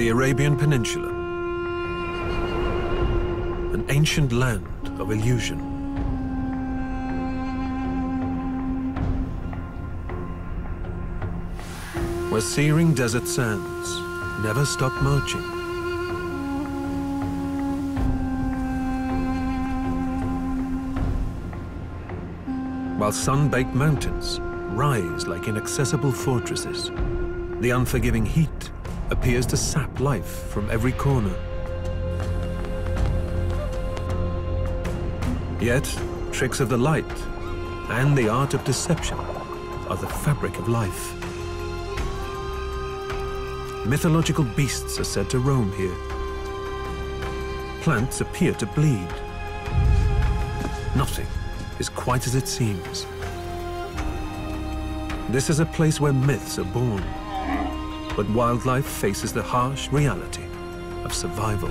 The Arabian Peninsula. An ancient land of illusion. Where searing desert sands never stop marching. While sun-baked mountains rise like inaccessible fortresses, the unforgiving heat appears to sap life from every corner. Yet, tricks of the light and the art of deception are the fabric of life. Mythological beasts are said to roam here. Plants appear to bleed. Nothing is quite as it seems. This is a place where myths are born, but wildlife faces the harsh reality of survival.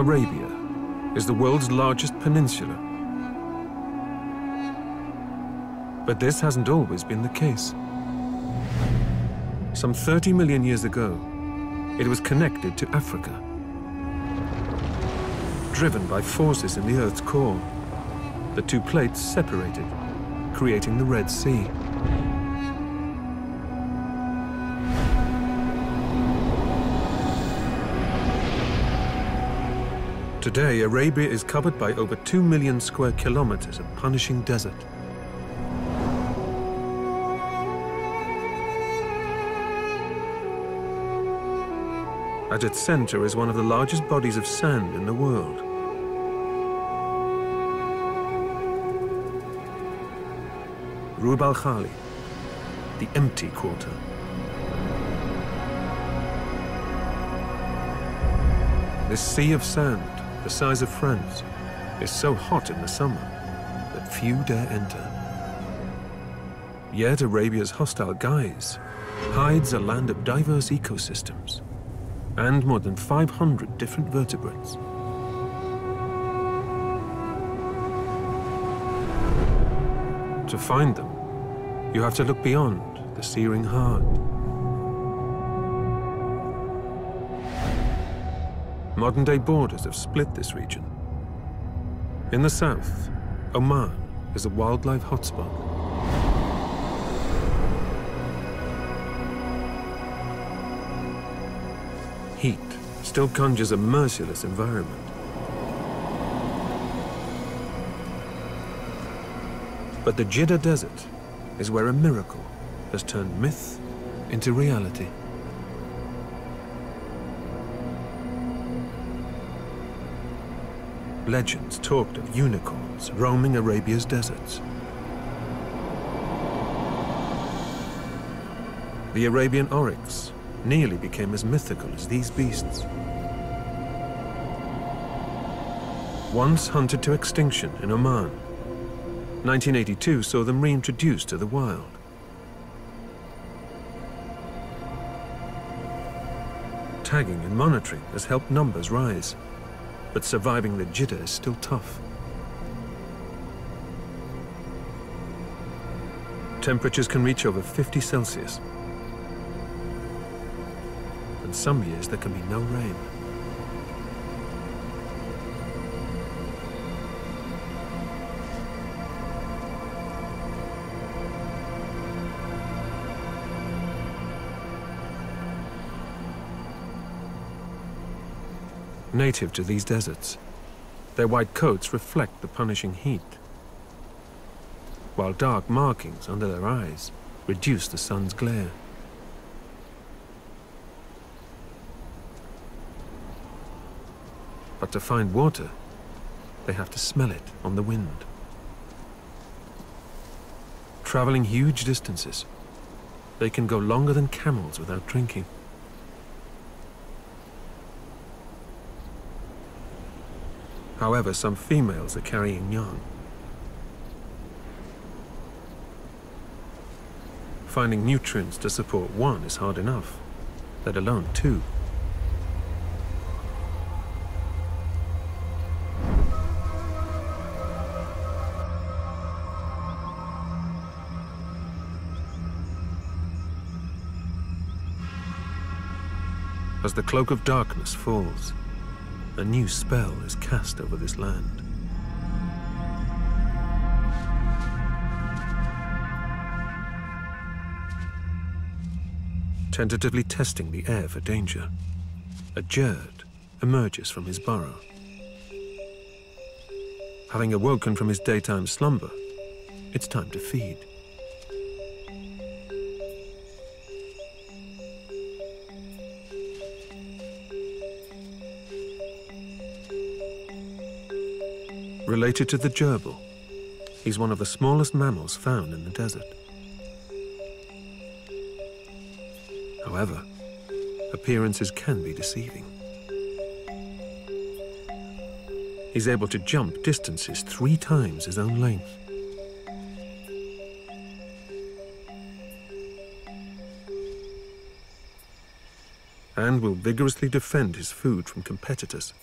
Arabia is the world's largest peninsula. But this hasn't always been the case. Some 30 million years ago, it was connected to Africa. Driven by forces in the Earth's core, the two plates separated, creating the Red Sea. Today, Arabia is covered by over 2 million square kilometers of punishing desert. At its center is one of the largest bodies of sand in the world. Rub al Khali, the empty quarter. This sea of sand, the size of France, is so hot in the summer that few dare enter. Yet Arabia's hostile guise hides a land of diverse ecosystems and more than 500 different vertebrates. To find them, you have to look beyond the searing heart. Modern-day borders have split this region. In the south, Oman is a wildlife hotspot. Heat still conjures a merciless environment. But the Jidda Desert is where a miracle has turned myth into reality. Legends talked of unicorns roaming Arabia's deserts. The Arabian oryx nearly became as mythical as these beasts. Once hunted to extinction in Oman, 1982 saw them reintroduced to the wild. Tagging and monitoring has helped numbers rise, but surviving the Jidda is still tough. Temperatures can reach over 50 Celsius, and some years there can be no rain. native to these deserts. Their white coats reflect the punishing heat, while dark markings under their eyes reduce the sun's glare. But to find water, they have to smell it on the wind. Traveling huge distances, they can go longer than camels without drinking. However, some females are carrying young. Finding nutrients to support one is hard enough, let alone two. As the cloak of darkness falls, a new spell is cast over this land. Tentatively testing the air for danger, a Jird emerges from his burrow. Having awoken from his daytime slumber, it's time to feed. Related to the gerbil, he's one of the smallest mammals found in the desert. However, appearances can be deceiving. He's able to jump distances three times his own length. And will vigorously defend his food from competitors.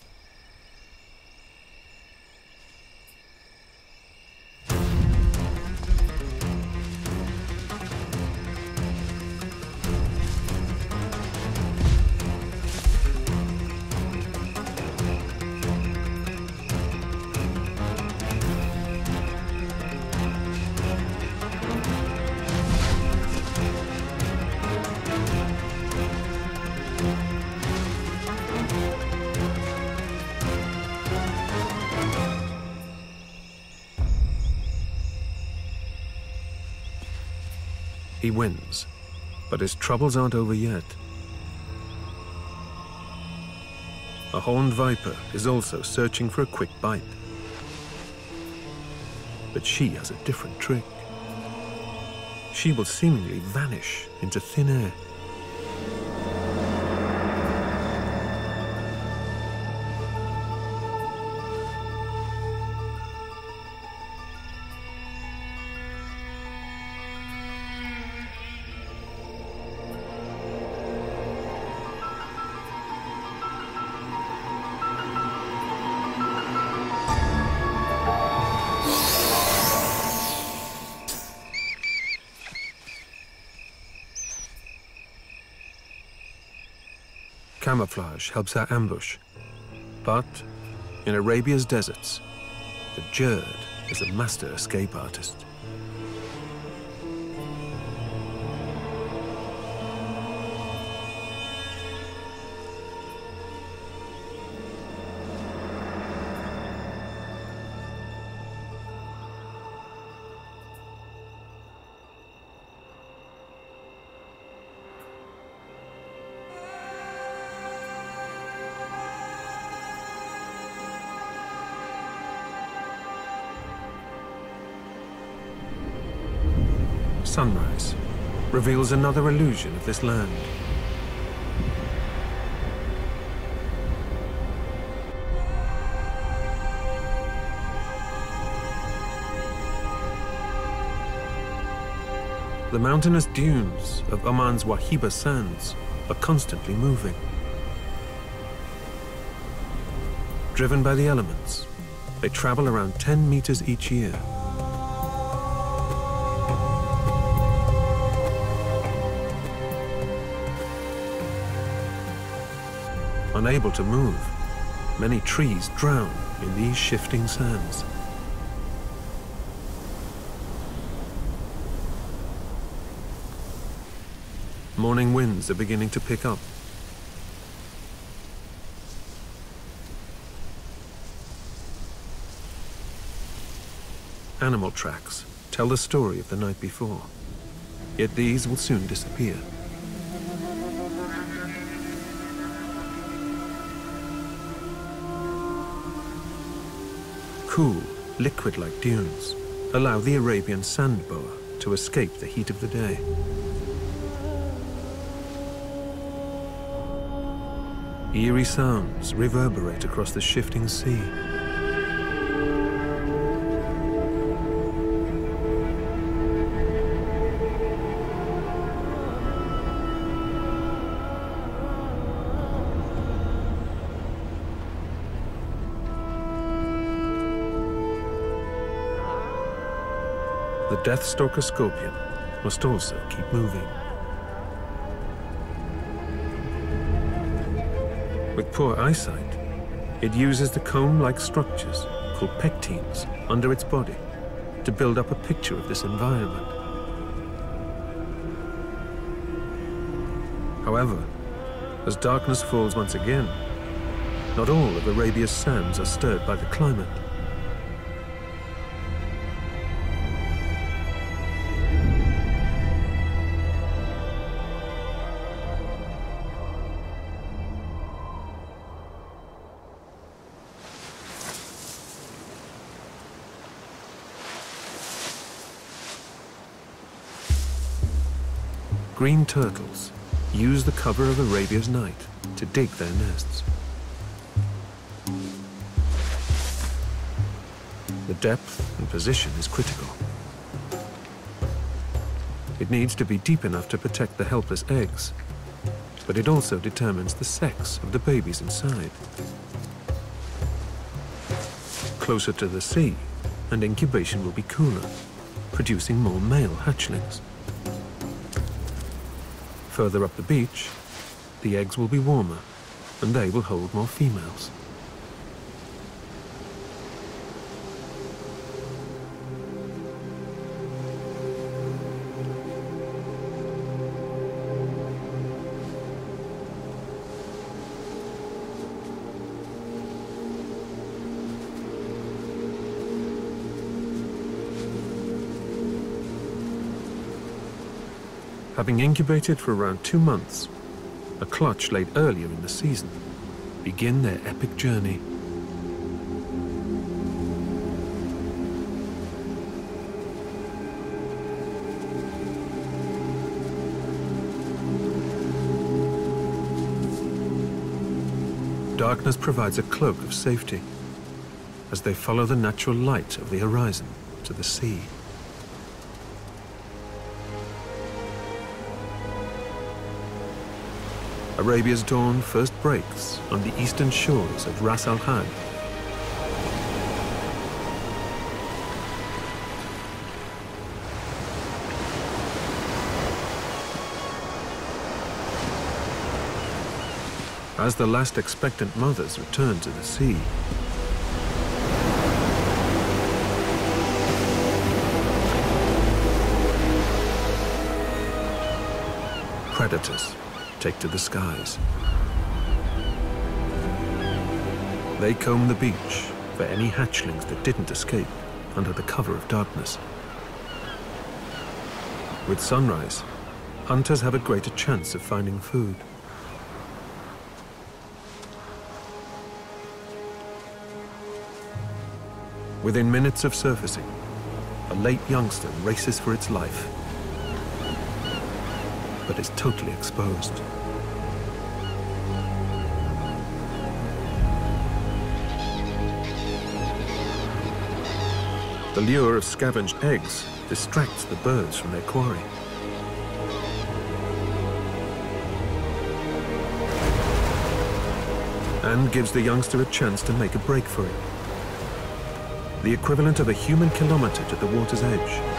Troubles aren't over yet. A horned viper is also searching for a quick bite. But she has a different trick. She will seemingly vanish into thin air. Camouflage helps our ambush. But in Arabia's deserts, the Jird is a master escape artist. Reveals another illusion of this land. The mountainous dunes of Oman's Wahiba Sands are constantly moving. Driven by the elements, they travel around 10 meters each year unable to move. Many trees drown in these shifting sands. Morning winds are beginning to pick up. Animal tracks tell the story of the night before, yet these will soon disappear. Cool, liquid-like dunes allow the Arabian sand boa to escape the heat of the day. Eerie sounds reverberate across the shifting sea. The Deathstalker Scorpion must also keep moving. With poor eyesight, it uses the comb-like structures called pectines under its body to build up a picture of this environment. However, as darkness falls once again, not all of Arabia's sands are stirred by the climate. Green turtles use the cover of Arabia's night to dig their nests. The depth and position is critical. It needs to be deep enough to protect the helpless eggs, but it also determines the sex of the babies inside. Closer to the sea, and incubation will be cooler, producing more male hatchlings. Further up the beach, the eggs will be warmer, and they will hold more females. Having incubated for around two months, a clutch laid earlier in the season begin their epic journey. Darkness provides a cloak of safety as they follow the natural light of the horizon to the sea. Arabia's dawn first breaks on the eastern shores of Ras Al Had. As the last expectant mothers return to the sea, predators take to the skies. They comb the beach for any hatchlings that didn't escape under the cover of darkness. With sunrise, hunters have a greater chance of finding food. Within minutes of surfacing, a late youngster races for its life but is totally exposed. The lure of scavenged eggs distracts the birds from their quarry. And gives the youngster a chance to make a break for it. The equivalent of a human kilometer to the water's edge.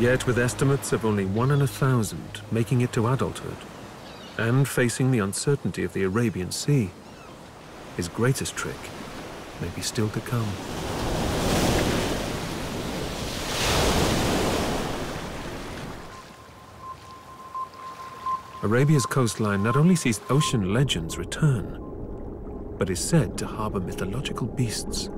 Yet with estimates of only one in a thousand making it to adulthood, and facing the uncertainty of the Arabian Sea, his greatest trick may be still to come. Arabia's coastline not only sees ocean legends return, but is said to harbor mythological beasts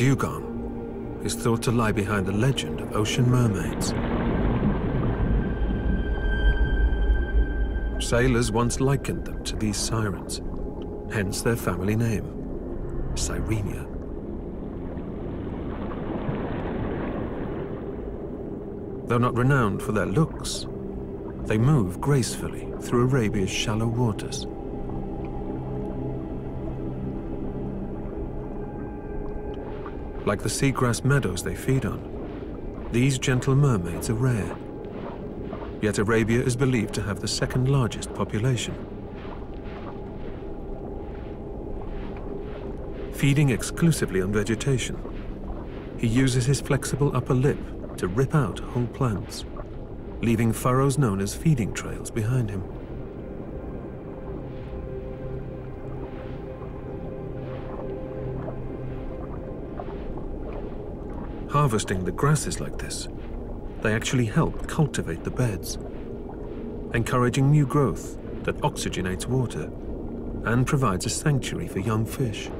dugong is thought to lie behind the legend of ocean mermaids. Sailors once likened them to these sirens, hence their family name, Sirenia. Though not renowned for their looks, they move gracefully through Arabia's shallow waters. Like the seagrass meadows they feed on, these gentle mermaids are rare. Yet Arabia is believed to have the second largest population. Feeding exclusively on vegetation, he uses his flexible upper lip to rip out whole plants, leaving furrows known as feeding trails behind him. Harvesting the grasses like this, they actually help cultivate the beds, encouraging new growth that oxygenates water and provides a sanctuary for young fish.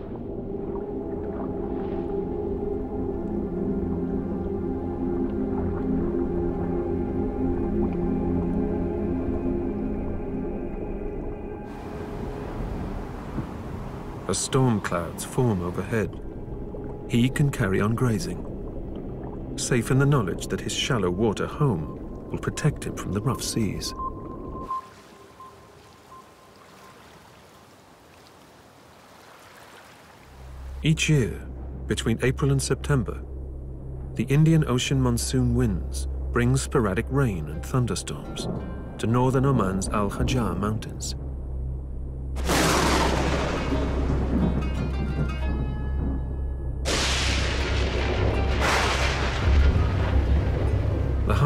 as storm clouds form overhead. He can carry on grazing, safe in the knowledge that his shallow water home will protect him from the rough seas. Each year, between April and September, the Indian Ocean monsoon winds bring sporadic rain and thunderstorms to northern Oman's Al Hajar Mountains.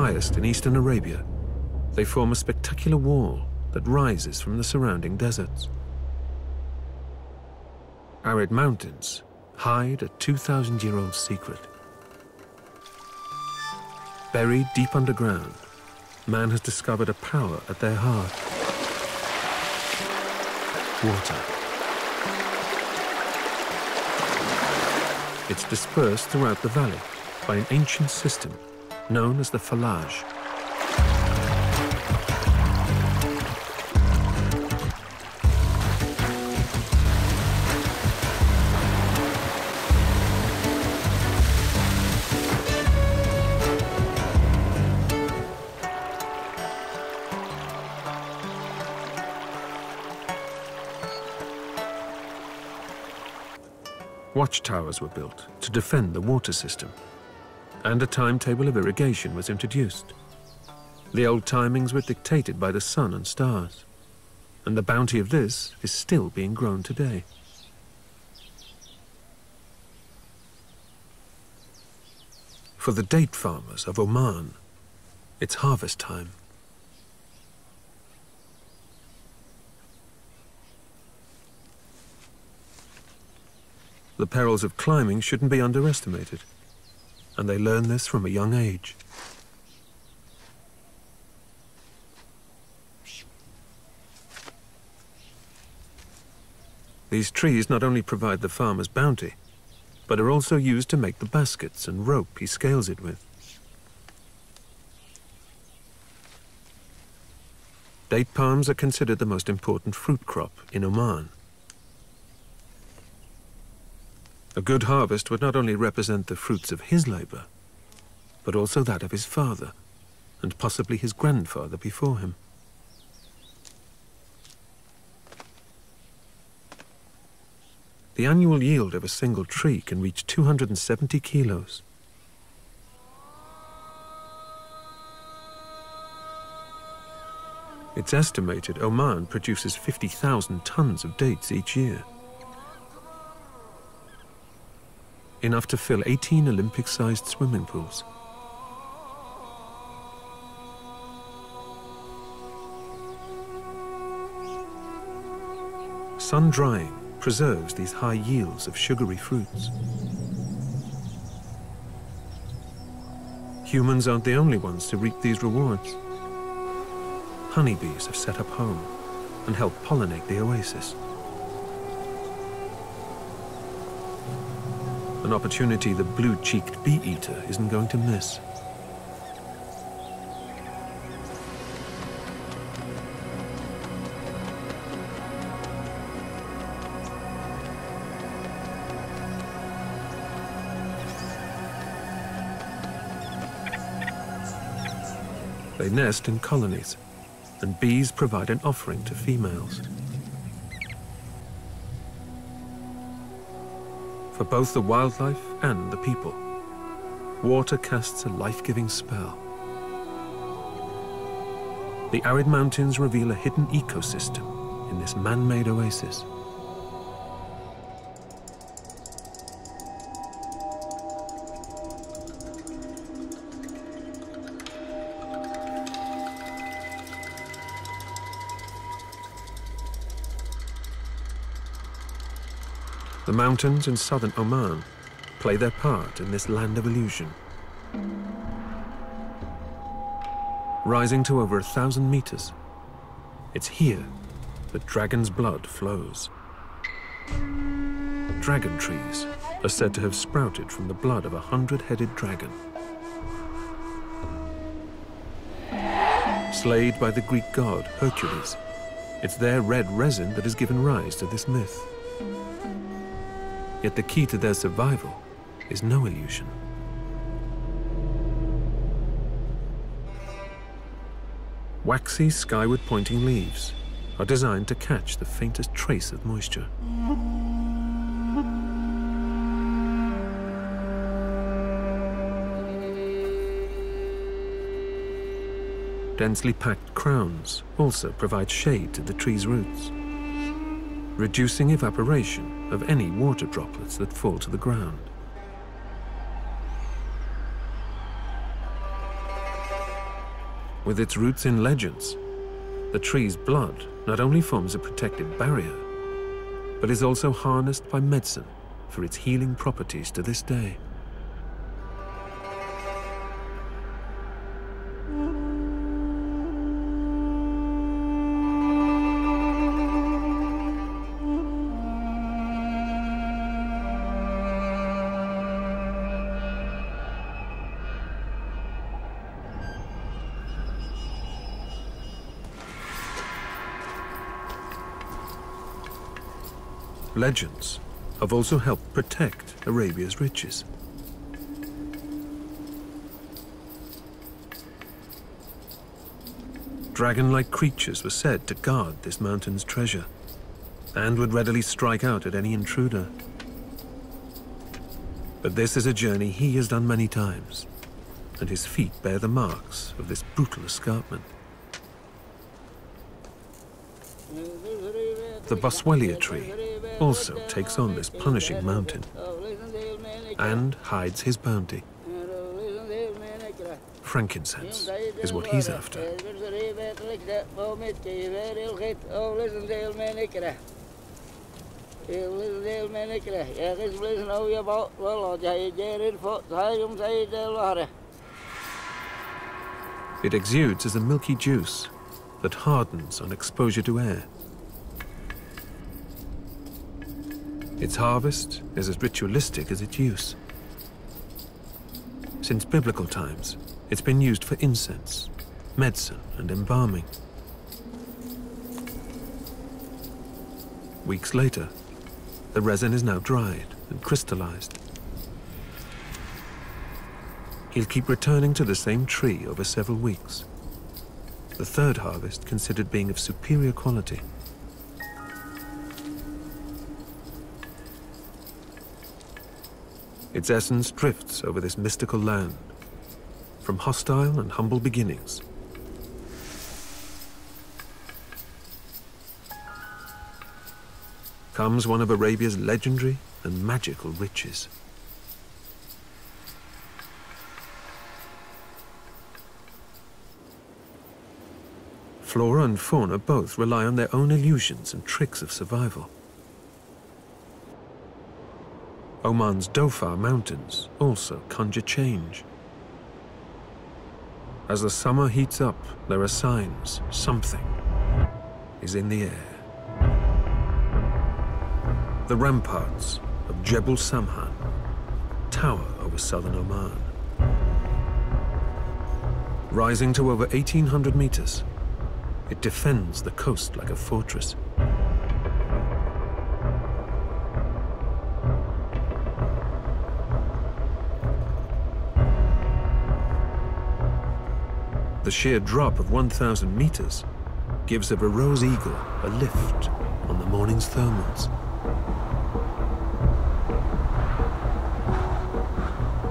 Highest in eastern Arabia, they form a spectacular wall that rises from the surrounding deserts. Arid mountains hide a 2,000-year-old secret. Buried deep underground, man has discovered a power at their heart. Water. It's dispersed throughout the valley by an ancient system known as the Falaj. Watchtowers were built to defend the water system and a timetable of irrigation was introduced. The old timings were dictated by the sun and stars, and the bounty of this is still being grown today. For the date farmers of Oman, it's harvest time. The perils of climbing shouldn't be underestimated and they learn this from a young age. These trees not only provide the farmer's bounty, but are also used to make the baskets and rope he scales it with. Date palms are considered the most important fruit crop in Oman. A good harvest would not only represent the fruits of his labor, but also that of his father, and possibly his grandfather before him. The annual yield of a single tree can reach 270 kilos. It's estimated Oman produces 50,000 tons of dates each year. Enough to fill 18 Olympic-sized swimming pools. Sun drying preserves these high yields of sugary fruits. Humans aren't the only ones to reap these rewards. Honeybees have set up home and help pollinate the oasis. An opportunity the blue-cheeked bee-eater isn't going to miss. They nest in colonies, and bees provide an offering to females. For both the wildlife and the people, water casts a life-giving spell. The arid mountains reveal a hidden ecosystem in this man-made oasis. Mountains in southern Oman play their part in this land of illusion. Rising to over a thousand meters, it's here that dragon's blood flows. Dragon trees are said to have sprouted from the blood of a hundred-headed dragon. Slayed by the Greek god Hercules, it's their red resin that has given rise to this myth. Yet the key to their survival is no illusion. Waxy skyward pointing leaves are designed to catch the faintest trace of moisture. Densely packed crowns also provide shade to the tree's roots reducing evaporation of any water droplets that fall to the ground. With its roots in legends, the tree's blood not only forms a protective barrier, but is also harnessed by medicine for its healing properties to this day. Legends have also helped protect Arabia's riches. Dragon-like creatures were said to guard this mountain's treasure and would readily strike out at any intruder. But this is a journey he has done many times, and his feet bear the marks of this brutal escarpment. The Boswellia tree also takes on this punishing mountain and hides his bounty. Frankincense is what he's after. It exudes as a milky juice that hardens on exposure to air. Its harvest is as ritualistic as its use. Since biblical times, it's been used for incense, medicine, and embalming. Weeks later, the resin is now dried and crystallized. He'll keep returning to the same tree over several weeks. The third harvest considered being of superior quality. Its essence drifts over this mystical land, from hostile and humble beginnings. Comes one of Arabia's legendary and magical riches. Flora and fauna both rely on their own illusions and tricks of survival. Oman's Dhofar Mountains also conjure change. As the summer heats up, there are signs something is in the air. The ramparts of Jebel Samhan tower over southern Oman. Rising to over 1,800 meters, it defends the coast like a fortress. The sheer drop of 1,000 meters gives the Verreaux's Eagle a lift on the morning's thermals.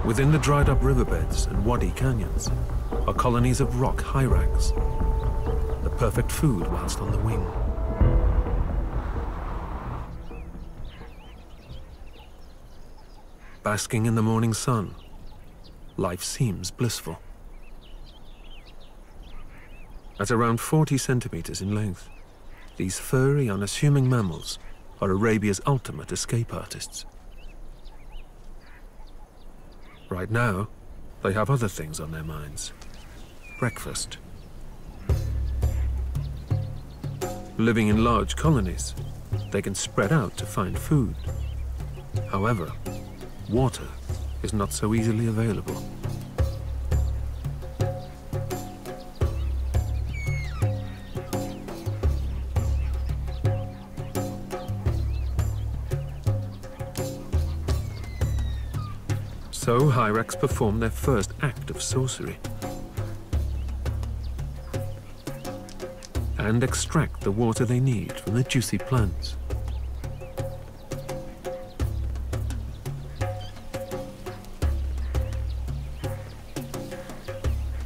Within the dried up riverbeds and wadi canyons are colonies of rock hyrax, the perfect food whilst on the wing. Basking in the morning sun, life seems blissful. At around 40 centimeters in length, these furry, unassuming mammals are Arabia's ultimate escape artists. Right now, they have other things on their minds. Breakfast. Living in large colonies, they can spread out to find food. However, water is not so easily available. So Hyrax perform their first act of sorcery. And extract the water they need from the juicy plants.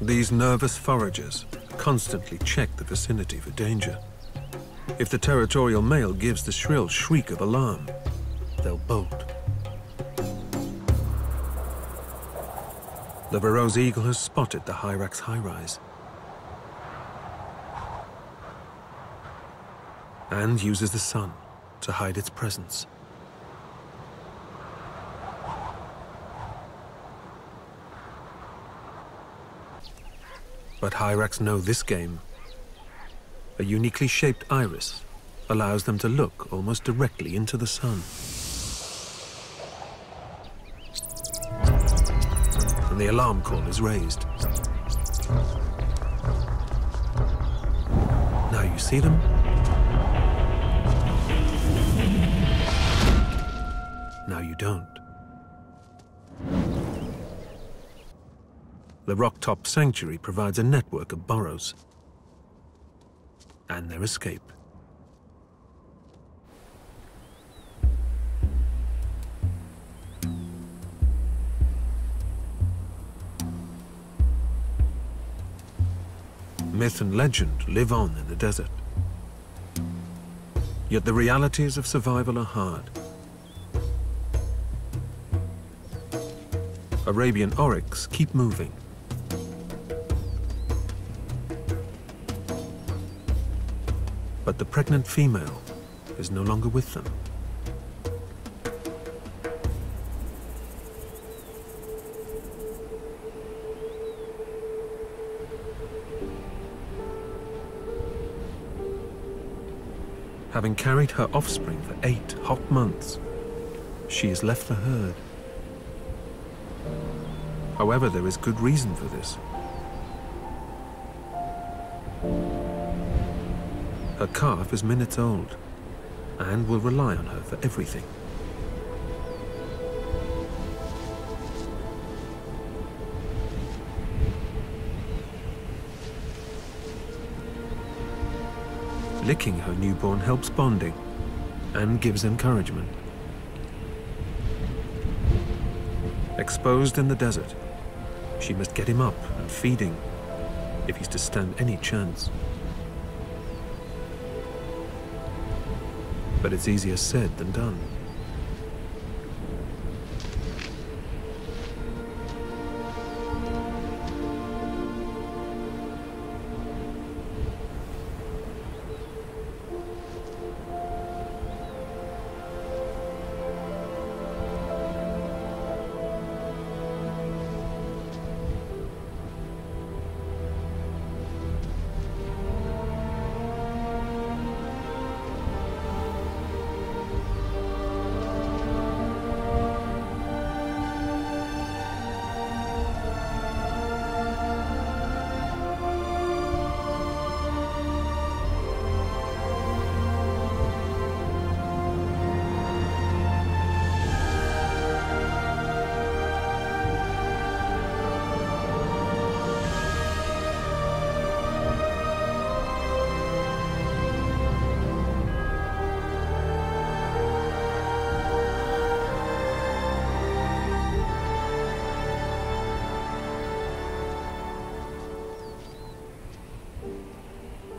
These nervous foragers constantly check the vicinity for danger. If the territorial male gives the shrill shriek of alarm, they'll bolt. The Verreaux's Eagle has spotted the Hyrax high-rise. And uses the sun to hide its presence. But Hyrax know this game. A uniquely shaped iris allows them to look almost directly into the sun. And the alarm call is raised. Now you see them? Now you don't. The Rocktop Sanctuary provides a network of burrows and their escape. Myth and legend live on in the desert. Yet the realities of survival are hard. Arabian oryx keep moving. But the pregnant female is no longer with them. Having carried her offspring for eight hot months. She has left the herd. However, there is good reason for this. Her calf is minutes old and will rely on her for everything. Licking her newborn helps bonding and gives encouragement. Exposed in the desert, she must get him up and feeding if he's to stand any chance. But it's easier said than done.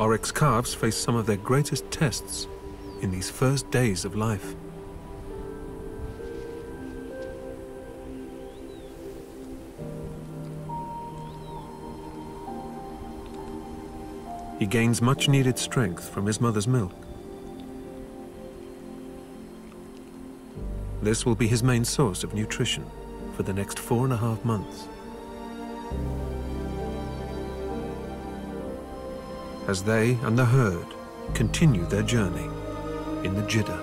Oryx calves face some of their greatest tests in these first days of life. He gains much needed strength from his mother's milk. This will be his main source of nutrition for the next four and a half months. As they and the herd continue their journey in the Jidda.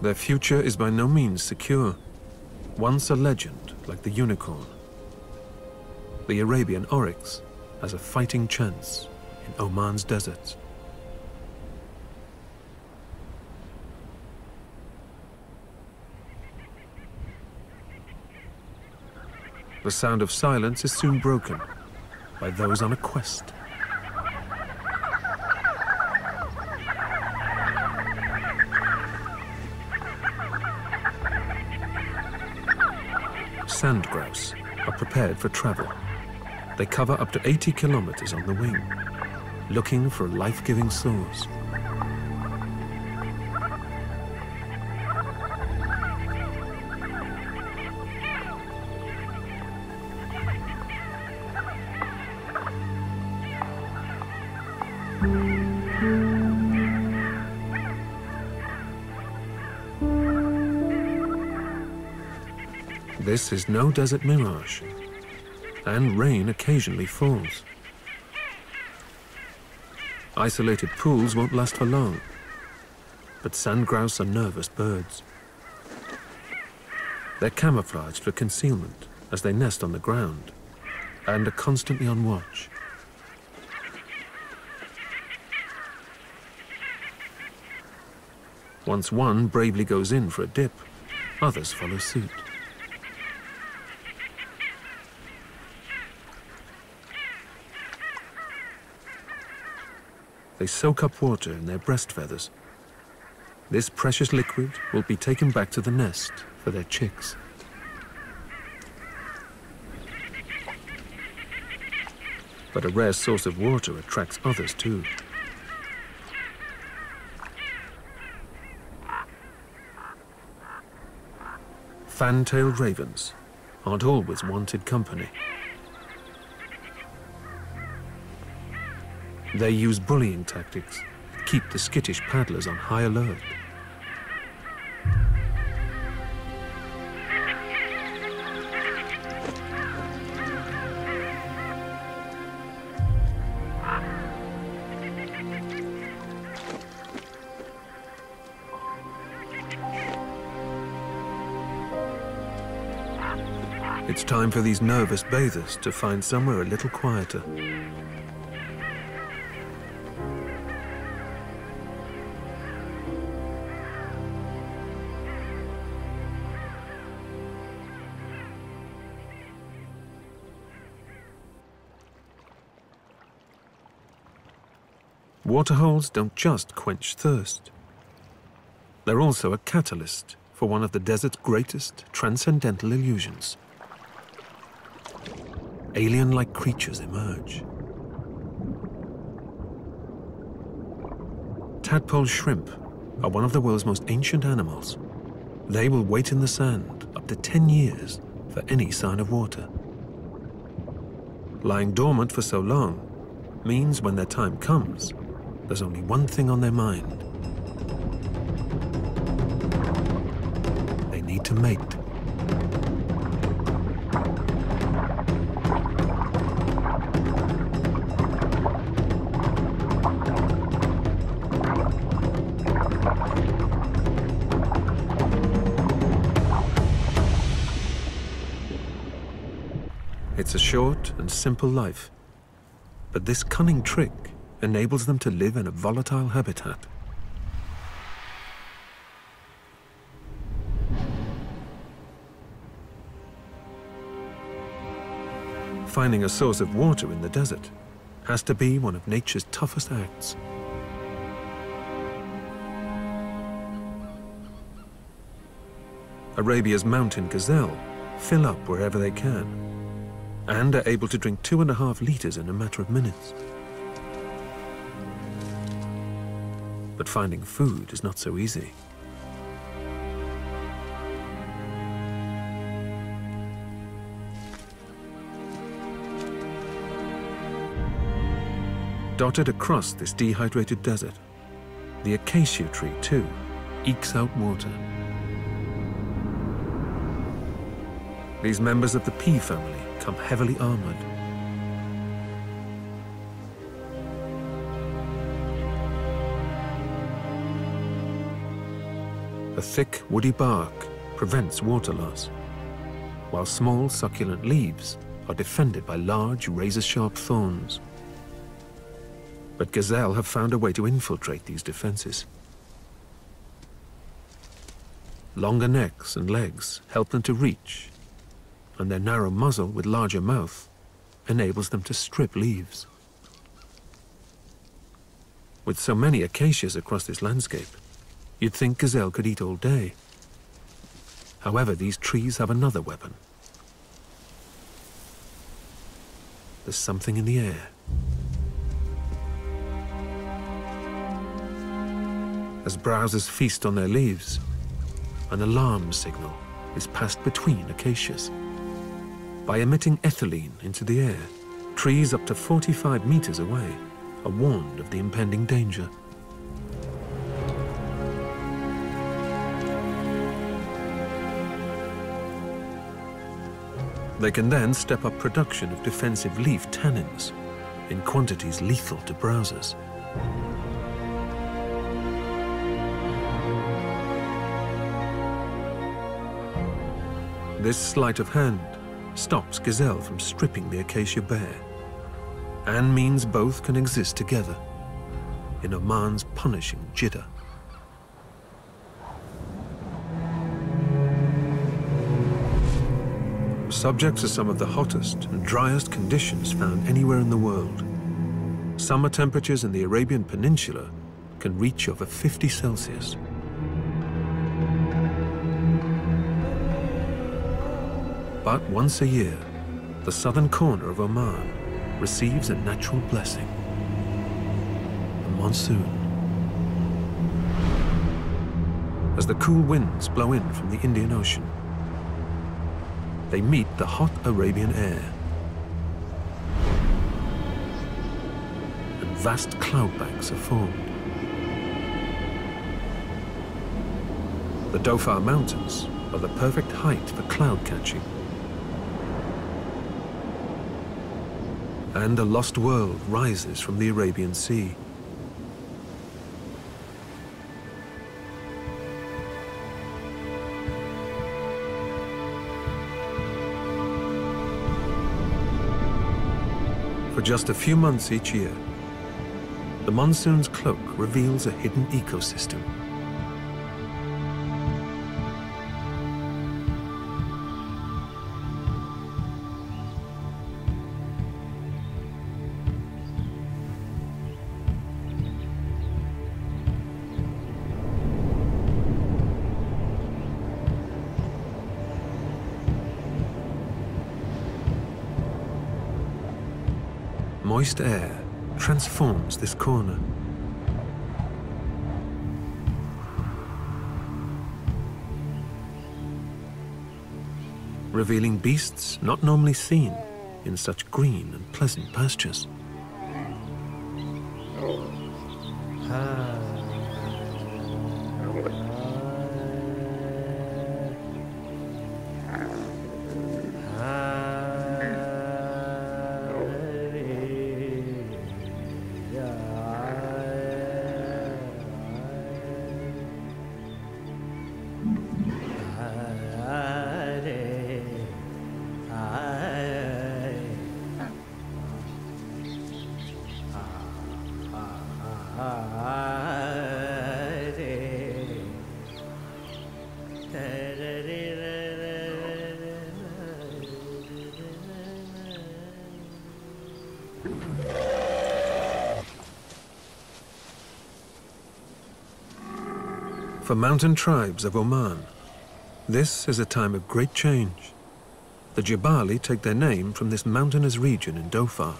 Their future is by no means secure. Once a legend like the unicorn, the Arabian oryx has a fighting chance in Oman's deserts. The sound of silence is soon broken by those on a quest. Sand grouse are prepared for travel. They cover up to 80 kilometers on the wing, looking for a life-giving source. This is no desert mirage, and rain occasionally falls. Isolated pools won't last for long, but sand grouse are nervous birds. They're camouflaged for concealment as they nest on the ground and are constantly on watch. Once one bravely goes in for a dip, others follow suit. They soak up water in their breast feathers. This precious liquid will be taken back to the nest for their chicks. But a rare source of water attracts others too. Fan-tailed ravens aren't always wanted company. They use bullying tactics keep the skittish paddlers on high alert. It's time for these nervous bathers to find somewhere a little quieter. Waterholes don't just quench thirst. They're also a catalyst for one of the desert's greatest transcendental illusions. Alien-like creatures emerge. Tadpole shrimp are one of the world's most ancient animals. They will wait in the sand up to 10 years for any sign of water. Lying dormant for so long means when their time comes, there's only one thing on their mind. They need to mate. It's a short and simple life. But this cunning trick enables them to live in a volatile habitat. Finding a source of water in the desert has to be one of nature's toughest acts. Arabia's mountain gazelle fill up wherever they can, and are able to drink two and a half litres in a matter of minutes. But finding food is not so easy. Dotted across this dehydrated desert, the acacia tree, too, ekes out water. These members of the pea family come heavily armored. Thick, woody bark prevents water loss, while small, succulent leaves are defended by large, razor-sharp thorns. But gazelle have found a way to infiltrate these defenses. Longer necks and legs help them to reach, and their narrow muzzle with larger mouth enables them to strip leaves. With so many acacias across this landscape, you'd think gazelle could eat all day. However, these trees have another weapon. There's something in the air. As browsers feast on their leaves, an alarm signal is passed between acacias. By emitting ethylene into the air, trees up to 45 meters away are warned of the impending danger. They can then step up production of defensive leaf tannins in quantities lethal to browsers. This sleight of hand stops gazelle from stripping the acacia bare and means both can exist together in Oman's punishing Jidda. Subject to some of the hottest and driest conditions found anywhere in the world, summer temperatures in the Arabian Peninsula can reach over 50 Celsius. But once a year, the southern corner of Oman receives a natural blessing, a monsoon. As the cool winds blow in from the Indian Ocean, they meet the hot Arabian air. And vast cloud banks are formed. The Dhofar Mountains are the perfect height for cloud catching. and a lost world rises from the Arabian Sea. Just a few months each year, the monsoon's cloak reveals a hidden ecosystem. Moist air transforms this corner. Revealing beasts not normally seen in such green and pleasant pastures. For mountain tribes of Oman, this is a time of great change The Jabali take their name from this mountainous region in Dhofar.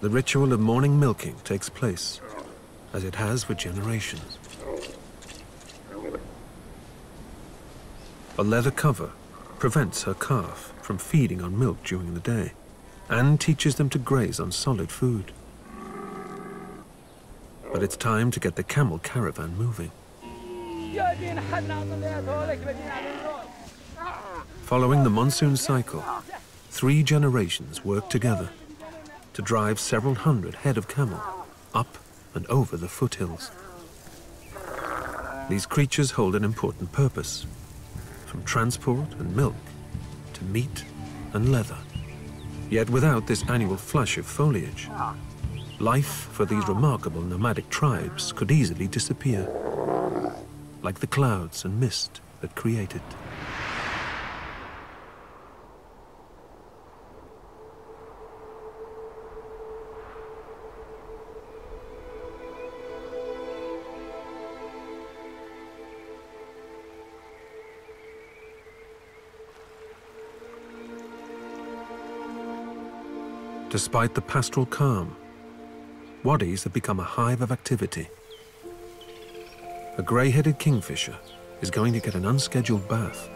The ritual of morning milking takes place, as it has for generations. A leather cover prevents her calf from feeding on milk during the day and teaches them to graze on solid food. But it's time to get the camel caravan moving. Following the monsoon cycle, three generations work together to drive several hundred head of camel up and over the foothills. These creatures hold an important purpose, from transport and milk to meat and leather. Yet without this annual flush of foliage, life for these remarkable nomadic tribes could easily disappear, like the clouds and mist that create it. Despite the pastoral calm, wadis have become a hive of activity. A grey-headed kingfisher is going to get an unscheduled bath.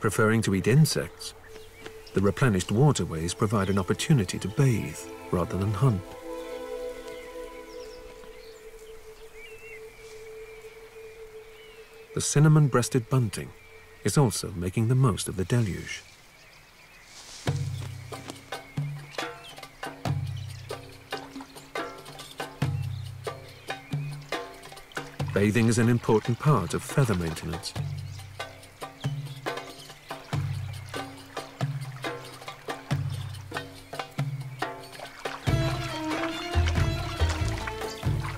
Preferring to eat insects, the replenished waterways provide an opportunity to bathe rather than hunt. The cinnamon-breasted bunting is also making the most of the deluge. Bathing is an important part of feather maintenance.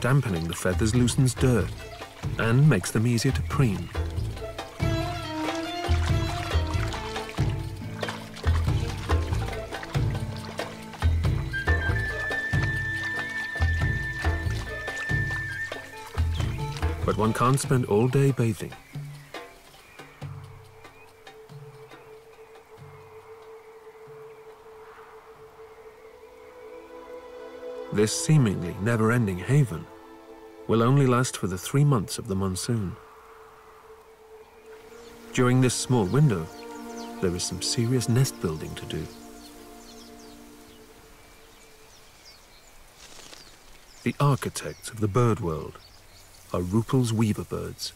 Dampening the feathers loosens dirt and makes them easier to preen. But one can't spend all day bathing. This seemingly never-ending haven will only last for the three months of the monsoon. During this small window, there is some serious nest building to do. The architects of the bird world are Rüppell's weaver birds.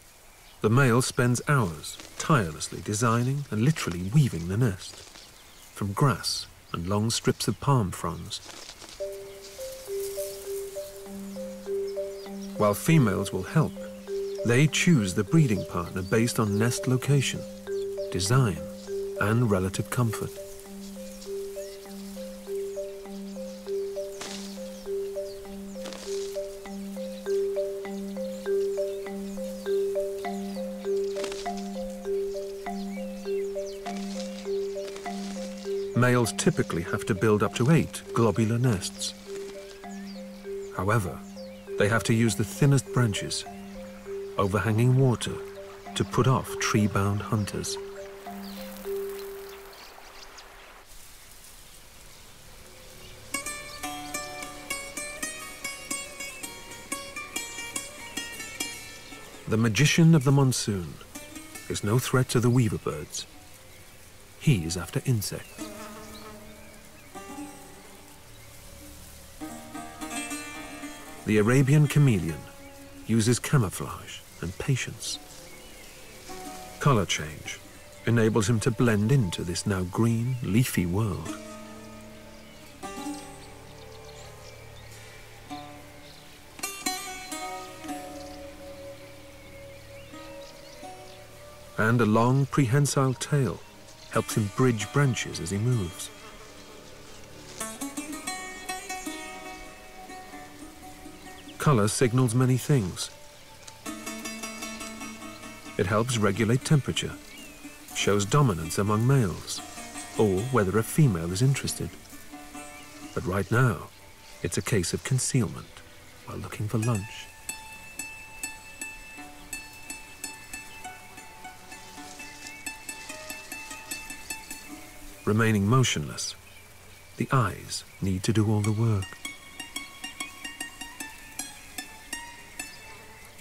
The male spends hours tirelessly designing and literally weaving the nest from grass and long strips of palm fronds While females will help, they choose the breeding partner based on nest location, design, and relative comfort. Males typically have to build up to eight globular nests. However, they have to use the thinnest branches, overhanging water, to put off tree-bound hunters. The magician of the monsoon is no threat to the weaver birds. He is after insects. The Arabian chameleon uses camouflage and patience. Color change enables him to blend into this now green, leafy world. And a long prehensile tail helps him bridge branches as he moves. Color signals many things. It helps regulate temperature, shows dominance among males, or whether a female is interested. But right now, it's a case of concealment while looking for lunch. Remaining motionless, the eyes need to do all the work.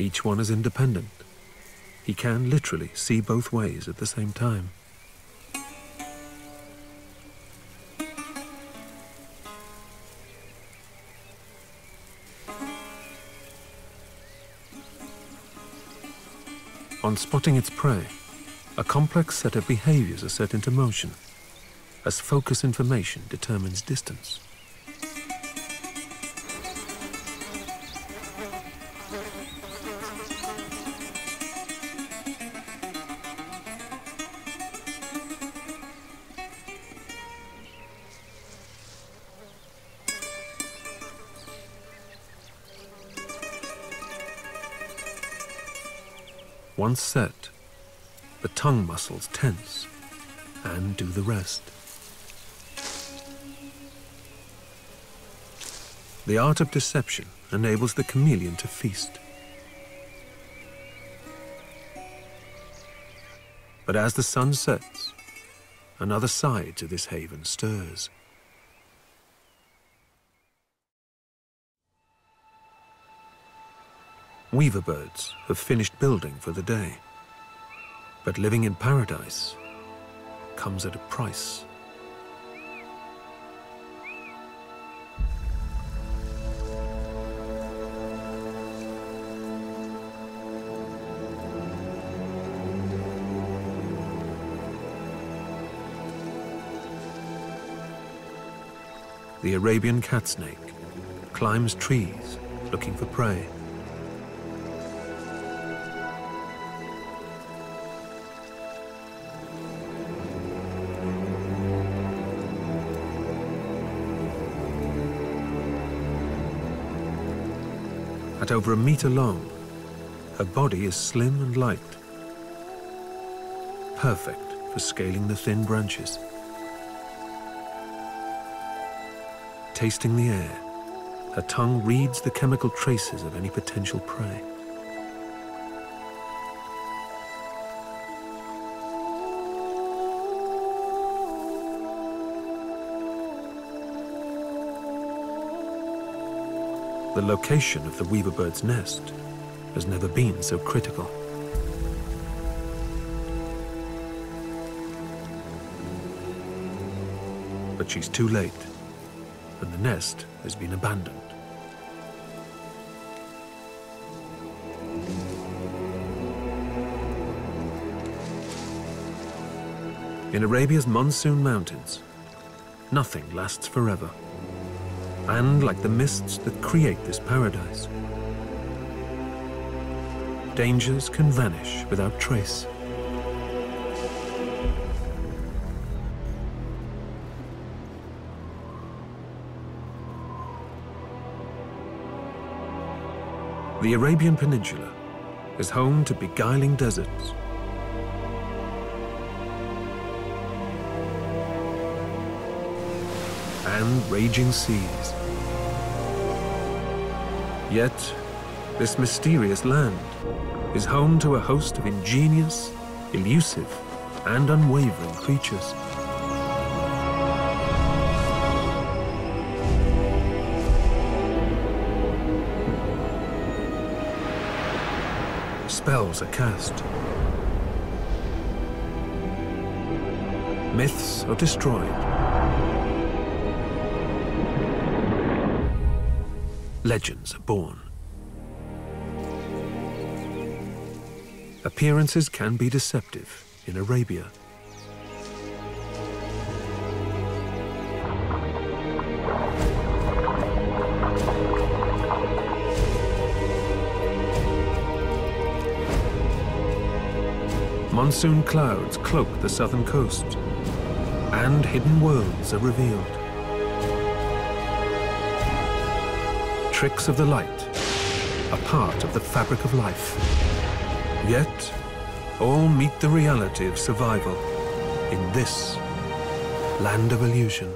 Each one is independent. He can literally see both ways at the same time. On spotting its prey, a complex set of behaviors are set into motion as focus information determines distance. Once set, the tongue muscles tense and do the rest. The art of deception enables the chameleon to feast. But as the sun sets, another side to this haven stirs. Weaver birds have finished building for the day. But living in paradise comes at a price. The Arabian cat snake climbs trees looking for prey. Over a meter long, her body is slim and light, perfect for scaling the thin branches. Tasting the air, her tongue reads the chemical traces of any potential prey. The location of the weaver bird's nest has never been so critical. But she's too late, and the nest has been abandoned. In Arabia's monsoon mountains, nothing lasts forever and like the mists that create this paradise. Dangers can vanish without trace. The Arabian Peninsula is home to beguiling deserts, and raging seas. Yet, this mysterious land is home to a host of ingenious, elusive, and unwavering creatures. Spells are cast. Myths are destroyed. Legends are born. Appearances can be deceptive in Arabia. Monsoon clouds cloak the southern coast, and hidden worlds are revealed. tricks of the light, a part of the fabric of life. Yet, all meet the reality of survival in this land of illusion.